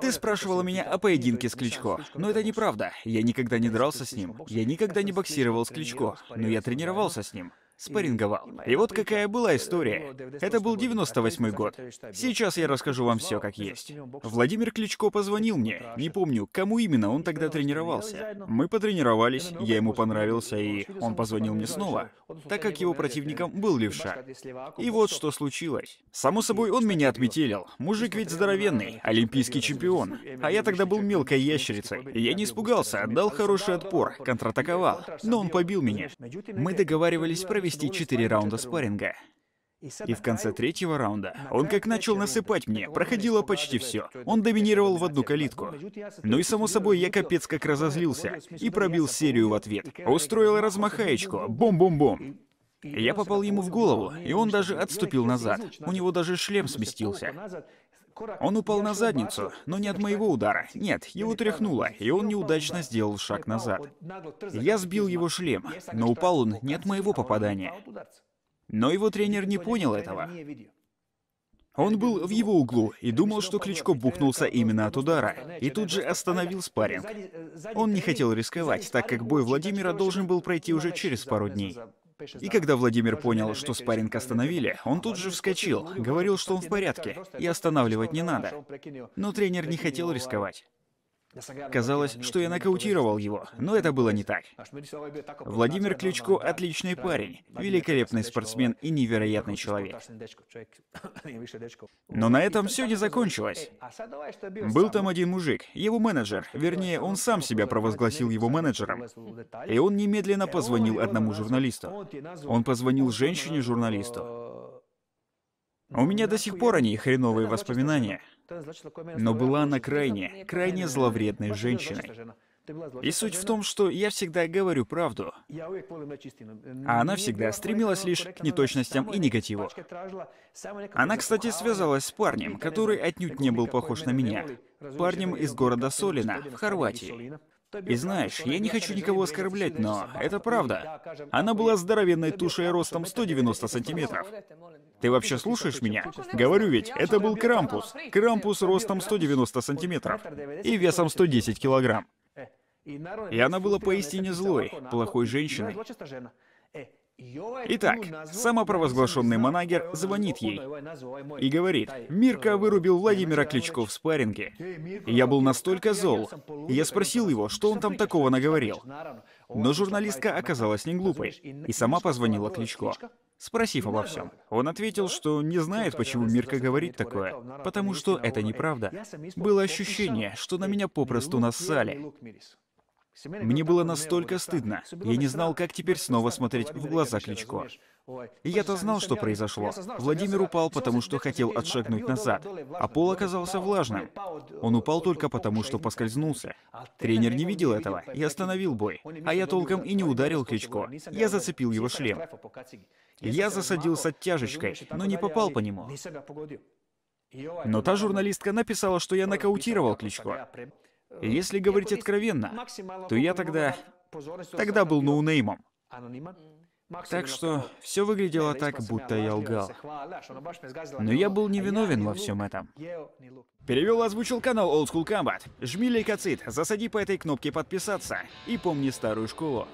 Ты спрашивала меня о поединке с Кличко, но это неправда. Я никогда не дрался с ним. Я никогда не боксировал с Кличко, но я тренировался с ним спарринговал. И вот какая была история. Это был 98 год. Сейчас я расскажу вам все как есть. Владимир Кличко позвонил мне. Не помню, кому именно он тогда тренировался. Мы потренировались, я ему понравился, и он позвонил мне снова, так как его противником был левша. И вот что случилось. Само собой, он меня отметелил. Мужик ведь здоровенный, олимпийский чемпион. А я тогда был мелкой ящерицей. Я не испугался, отдал хороший отпор, контратаковал. Но он побил меня. Мы договаривались провести провести четыре раунда спарринга. И в конце третьего раунда он как начал насыпать мне, проходило почти все. Он доминировал в одну калитку. Ну и само собой, я капец как разозлился и пробил серию в ответ. Устроил размахаечку, бом-бом-бом. Я попал ему в голову, и он даже отступил назад. У него даже шлем сместился. Он упал на задницу, но не от моего удара. Нет, его тряхнуло, и он неудачно сделал шаг назад. Я сбил его шлем, но упал он не от моего попадания. Но его тренер не понял этого. Он был в его углу и думал, что Кличко бухнулся именно от удара, и тут же остановил спарринг. Он не хотел рисковать, так как бой Владимира должен был пройти уже через пару дней. И когда Владимир понял, что спарринг остановили, он тут же вскочил, говорил, что он в порядке, и останавливать не надо. Но тренер не хотел рисковать. Казалось, что я нокаутировал его, но это было не так. Владимир Кличко — отличный парень, великолепный спортсмен и невероятный человек. Но на этом все не закончилось. Был там один мужик, его менеджер, вернее, он сам себя провозгласил его менеджером. И он немедленно позвонил одному журналисту. Он позвонил женщине-журналисту. У меня до сих пор о ней хреновые воспоминания. Но была она крайне, крайне зловредной женщиной. И суть в том, что я всегда говорю правду, а она всегда стремилась лишь к неточностям и негативу. Она, кстати, связалась с парнем, который отнюдь не был похож на меня. Парнем из города Солина, в Хорватии. И знаешь, я не хочу никого оскорблять, но это правда. Она была здоровенной тушей ростом 190 сантиметров. Ты вообще слушаешь меня? Говорю ведь, это был Крампус. Крампус ростом 190 сантиметров и весом 110 килограмм. И она была поистине злой, плохой женщиной. Итак, самопровозглашенный манагер звонит ей и говорит, «Мирка вырубил Владимира Кличко в спарринге». Я был настолько зол. Я спросил его, что он там такого наговорил. Но журналистка оказалась не глупой и сама позвонила Кличко, спросив обо всем. Он ответил, что не знает, почему Мирка говорит такое, потому что это неправда. Было ощущение, что на меня попросту нассали. Мне было настолько стыдно. Я не знал, как теперь снова смотреть в глаза Кличко. И я-то знал, что произошло. Владимир упал, потому что хотел отшагнуть назад, а пол оказался влажным. Он упал только потому, что поскользнулся. Тренер не видел этого и остановил бой. А я толком и не ударил Кличко. Я зацепил его шлем. Я засадил с оттяжечкой, но не попал по нему. Но та журналистка написала, что я нокаутировал Кличко. Если говорить откровенно, то я тогда... Тогда был ноунеймом. Так что все выглядело так, будто я лгал. Но я был невиновен во всем этом. Перевел озвучил канал Old School Combat. Жми лейкоцит, засади по этой кнопке подписаться и помни старую школу.